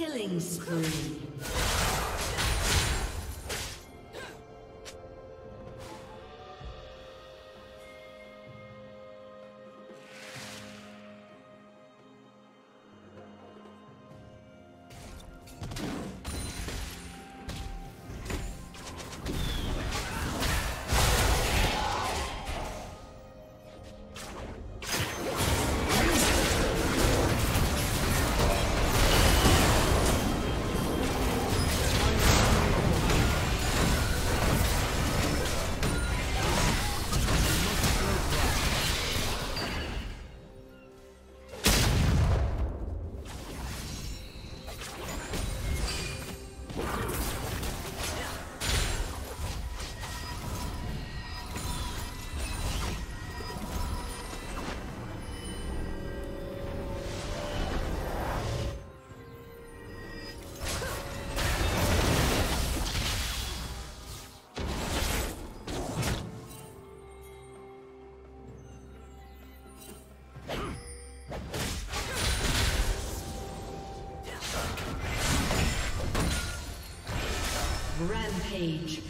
Killing spree. Rampage.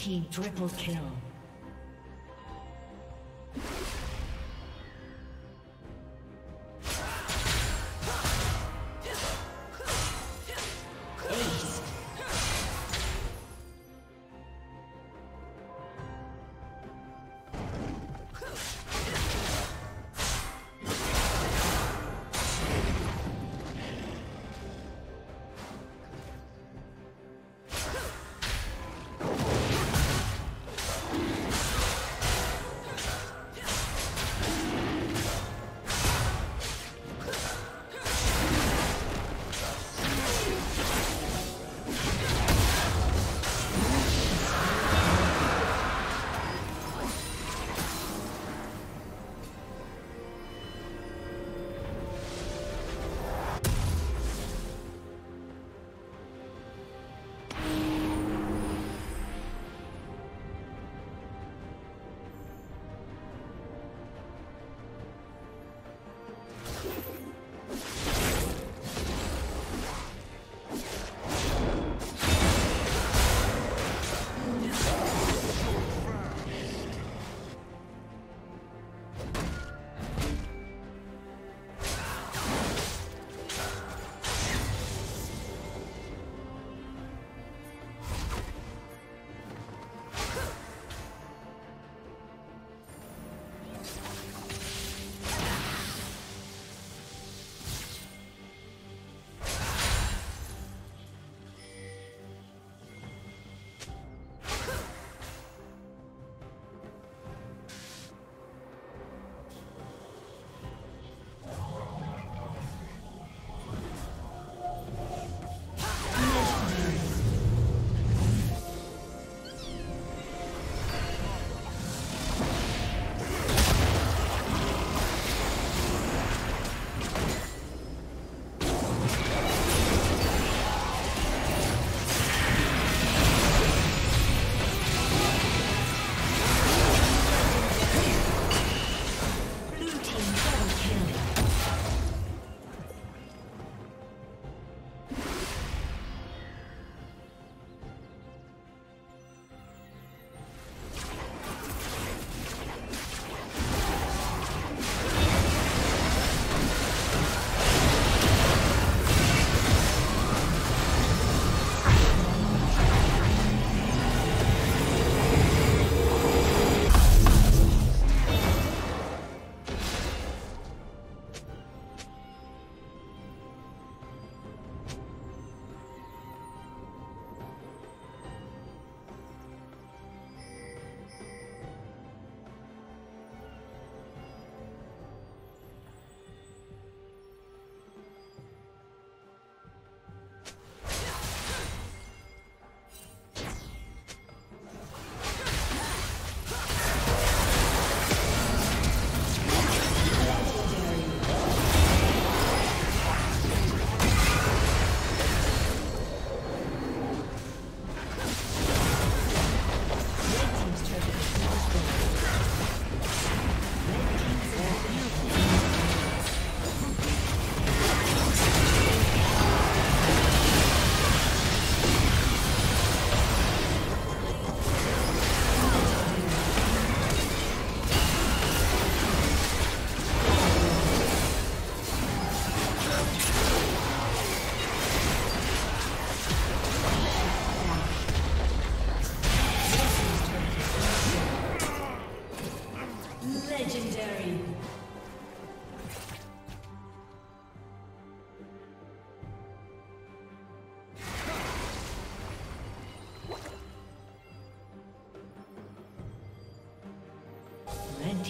Team triple kill.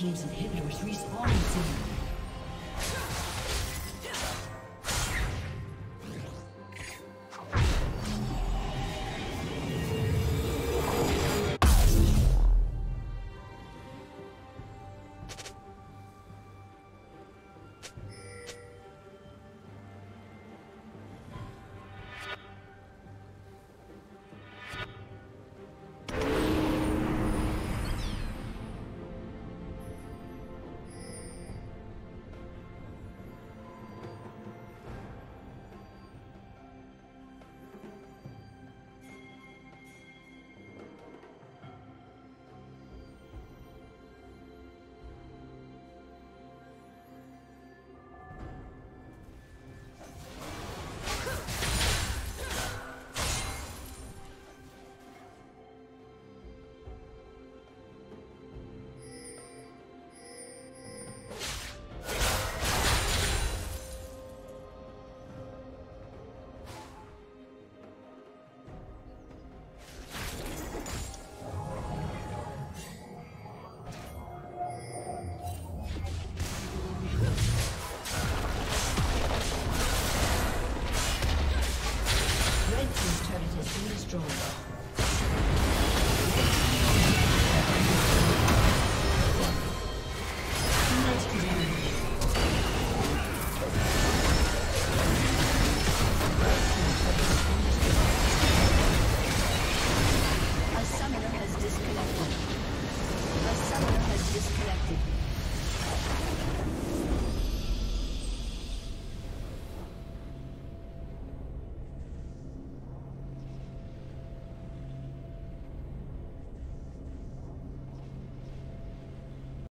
Team's inhibitors respawning soon.